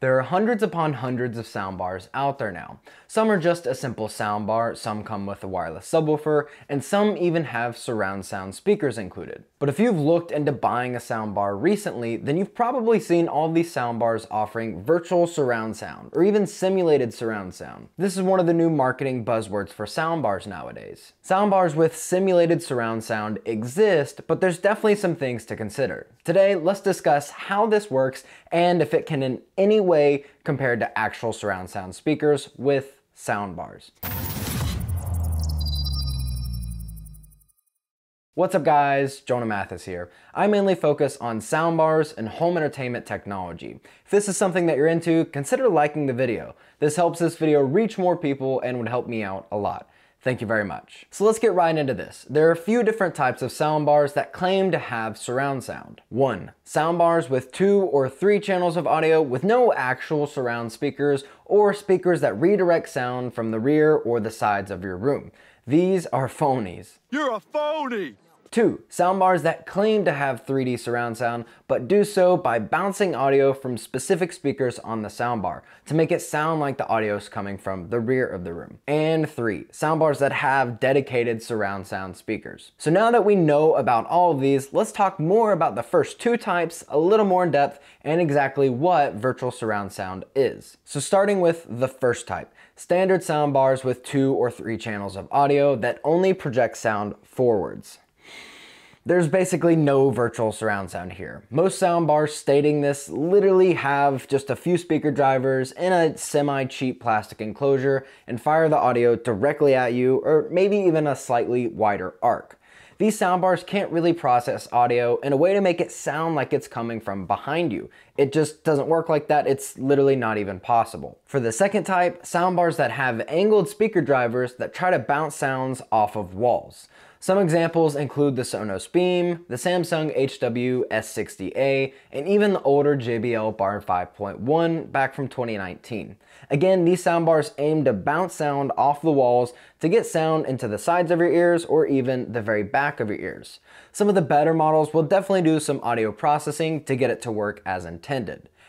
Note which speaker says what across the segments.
Speaker 1: There are hundreds upon hundreds of soundbars out there now. Some are just a simple soundbar, some come with a wireless subwoofer, and some even have surround sound speakers included. But if you've looked into buying a soundbar recently, then you've probably seen all these soundbars offering virtual surround sound, or even simulated surround sound. This is one of the new marketing buzzwords for soundbars nowadays. Soundbars with simulated surround sound exist, but there's definitely some things to consider. Today, let's discuss how this works and if it can in any way compared to actual surround sound speakers with soundbars. What's up guys, Jonah Matthes here. I mainly focus on soundbars and home entertainment technology. If this is something that you're into, consider liking the video. This helps this video reach more people and would help me out a lot. Thank you very much. So let's get right into this. There are a few different types of soundbars that claim to have surround sound. 1. Soundbars with two or three channels of audio with no actual surround speakers or speakers that redirect sound from the rear or the sides of your room. These are phonies.
Speaker 2: You're a phony!
Speaker 1: Two, soundbars that claim to have 3D surround sound, but do so by bouncing audio from specific speakers on the soundbar to make it sound like the audio is coming from the rear of the room. And three, soundbars that have dedicated surround sound speakers. So now that we know about all of these, let's talk more about the first two types a little more in depth and exactly what virtual surround sound is. So starting with the first type, standard soundbars with two or three channels of audio that only project sound forwards. There's basically no virtual surround sound here. Most soundbars stating this literally have just a few speaker drivers in a semi-cheap plastic enclosure and fire the audio directly at you or maybe even a slightly wider arc. These soundbars can't really process audio in a way to make it sound like it's coming from behind you. It just doesn't work like that, it's literally not even possible. For the second type, soundbars that have angled speaker drivers that try to bounce sounds off of walls. Some examples include the Sonos Beam, the Samsung HW S60A, and even the older JBL Bar 5.1 back from 2019. Again, these soundbars aim to bounce sound off the walls to get sound into the sides of your ears or even the very back of your ears. Some of the better models will definitely do some audio processing to get it to work as intended.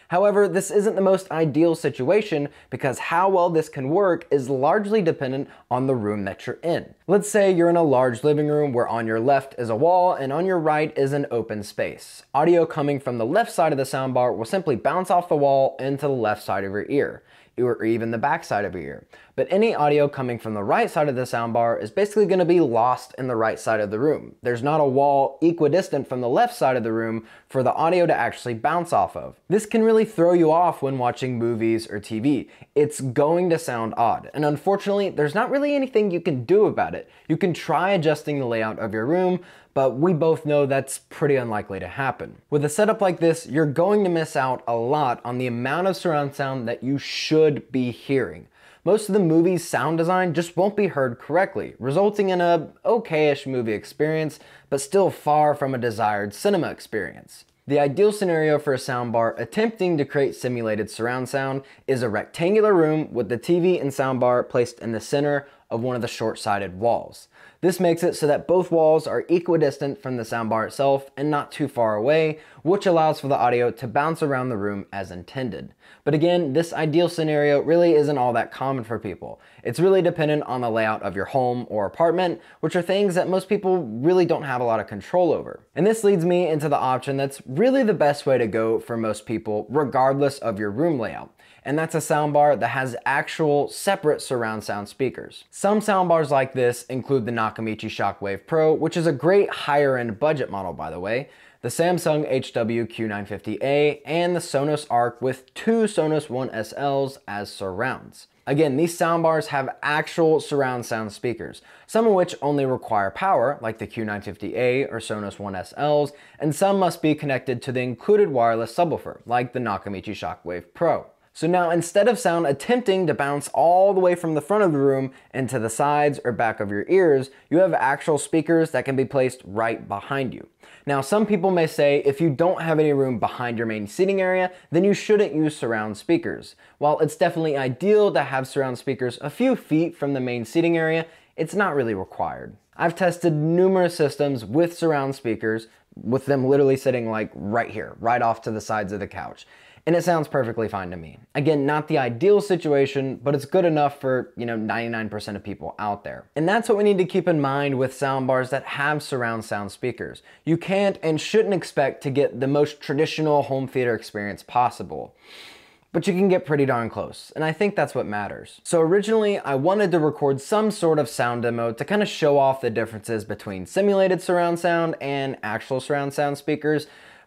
Speaker 1: However, this isn't the most ideal situation because how well this can work is largely dependent on the room that you're in. Let's say you're in a large living room where on your left is a wall and on your right is an open space. Audio coming from the left side of the soundbar will simply bounce off the wall into the left side of your ear or even the back side of your ear. But any audio coming from the right side of the soundbar is basically going to be lost in the right side of the room. There's not a wall equidistant from the left side of the room for the audio to actually bounce off of. This can really throw you off when watching movies or TV. It's going to sound odd, and unfortunately, there's not really anything you can do about it. You can try adjusting the layout of your room, but we both know that's pretty unlikely to happen. With a setup like this, you're going to miss out a lot on the amount of surround sound that you should be hearing. Most of the movie's sound design just won't be heard correctly, resulting in a okayish movie experience, but still far from a desired cinema experience. The ideal scenario for a soundbar attempting to create simulated surround sound is a rectangular room with the TV and soundbar placed in the center of one of the short-sided walls. This makes it so that both walls are equidistant from the soundbar itself and not too far away, which allows for the audio to bounce around the room as intended. But again, this ideal scenario really isn't all that common for people. It's really dependent on the layout of your home or apartment, which are things that most people really don't have a lot of control over. And this leads me into the option that's really the best way to go for most people, regardless of your room layout and that's a soundbar that has actual separate surround sound speakers. Some soundbars like this include the Nakamichi Shockwafe Pro, which is a great higher end budget model by the way, the Samsung HW Q950A, and the Sonos Arc with two Sonos One SLs as surrounds. Again, these soundbars have actual surround sound speakers, some of which only require power, like the Q950A or Sonos One SLs, and some must be connected to the included wireless subwoofer, like the Nakamichi Shockwafe Pro. So now instead of sound attempting to bounce all the way from the front of the room into the sides or back of your ears, you have actual speakers that can be placed right behind you. Now some people may say if you don't have any room behind your main seating area, then you shouldn't use surround speakers. While it's definitely ideal to have surround speakers a few feet from the main seating area, it's not really required. I've tested numerous systems with surround speakers, with them literally sitting like right here, right off to the sides of the couch. And it sounds perfectly fine to me. Again, not the ideal situation, but it's good enough for, you know, 99% of people out there. And that's what we need to keep in mind with soundbars that have surround sound speakers. You can't and shouldn't expect to get the most traditional home theater experience possible but you can get pretty darn close, and I think that's what matters. So originally, I wanted to record some sort of sound demo to kind of show off the differences between simulated surround sound and actual surround sound speakers,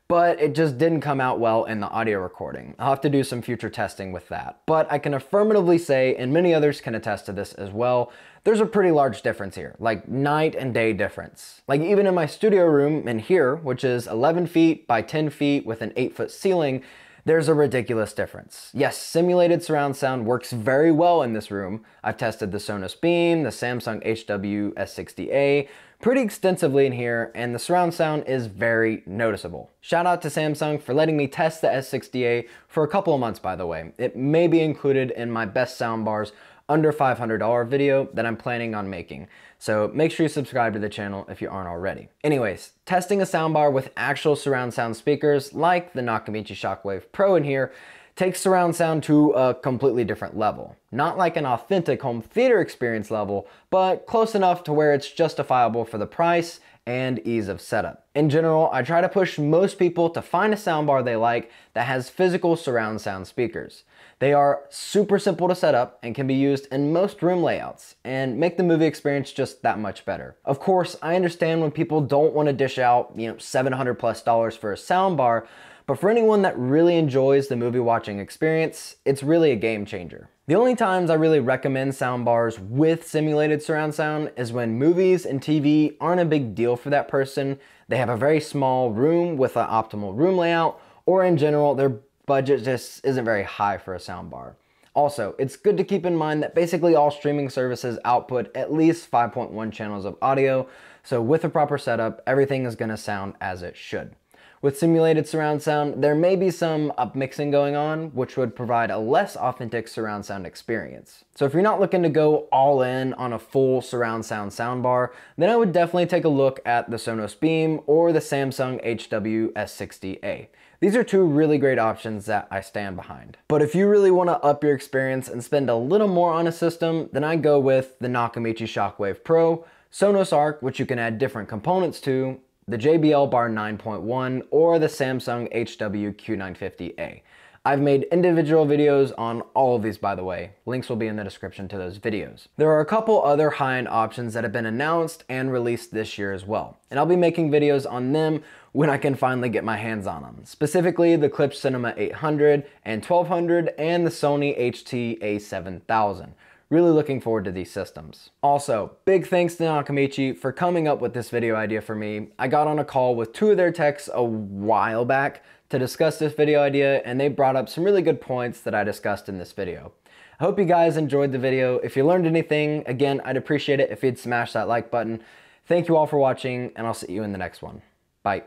Speaker 1: but it just didn't come out well in the audio recording. I'll have to do some future testing with that. But I can affirmatively say, and many others can attest to this as well, there's a pretty large difference here, like night and day difference. Like even in my studio room in here, which is 11 feet by 10 feet with an 8 foot ceiling, there's a ridiculous difference. Yes, simulated surround sound works very well in this room. I've tested the Sonos Beam, the Samsung HW S60A pretty extensively in here, and the surround sound is very noticeable. Shout out to Samsung for letting me test the S60A for a couple of months, by the way. It may be included in my best soundbars under $500 video that I'm planning on making. So make sure you subscribe to the channel if you aren't already. Anyways, testing a soundbar with actual surround sound speakers like the Nakamichi Shockwafe Pro in here takes surround sound to a completely different level. Not like an authentic home theater experience level, but close enough to where it's justifiable for the price and ease of setup. In general, I try to push most people to find a soundbar they like that has physical surround sound speakers. They are super simple to set up and can be used in most room layouts and make the movie experience just that much better. Of course, I understand when people don't want to dish out, you know, 700 plus dollars for a soundbar, but for anyone that really enjoys the movie watching experience, it's really a game changer. The only times I really recommend soundbars with simulated surround sound is when movies and TV aren't a big deal for that person, they have a very small room with an optimal room layout, or in general, their budget just isn't very high for a soundbar. Also, it's good to keep in mind that basically all streaming services output at least 5.1 channels of audio, so with a proper setup, everything is gonna sound as it should. With simulated surround sound, there may be some upmixing going on, which would provide a less authentic surround sound experience. So if you're not looking to go all in on a full surround sound soundbar, then I would definitely take a look at the Sonos Beam or the Samsung HW S60A. These are two really great options that I stand behind. But if you really want to up your experience and spend a little more on a system, then I go with the Nakamichi Shockwafe Pro, Sonos Arc, which you can add different components to, the JBL Bar 9.1, or the Samsung HW Q950A. I've made individual videos on all of these by the way. Links will be in the description to those videos. There are a couple other high-end options that have been announced and released this year as well. And I'll be making videos on them when I can finally get my hands on them. Specifically the Klipsch Cinema 800 and 1200 and the Sony HT A7000. Really looking forward to these systems. Also, big thanks to Nakamichi for coming up with this video idea for me. I got on a call with two of their techs a while back to discuss this video idea and they brought up some really good points that I discussed in this video. I hope you guys enjoyed the video. If you learned anything, again, I'd appreciate it if you'd smash that like button. Thank you all for watching and I'll see you in the next one. Bye.